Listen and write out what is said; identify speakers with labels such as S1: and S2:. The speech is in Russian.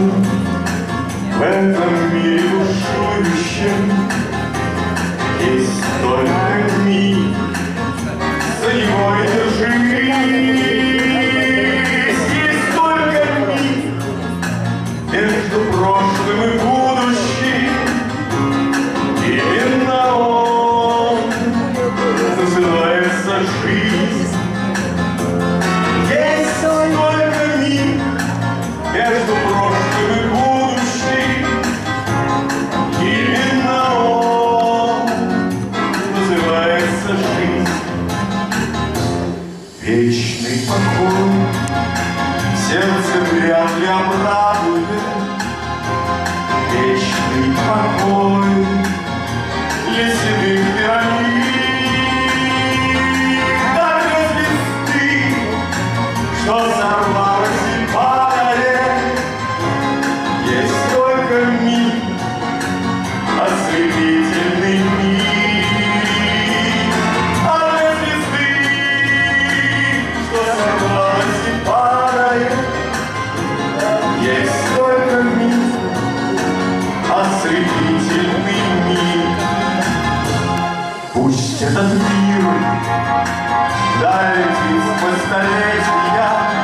S1: В этом мире бушующем вечный покой. Сердце вряд ли обрадует вечный покой, если ты Этот мир давит столетия.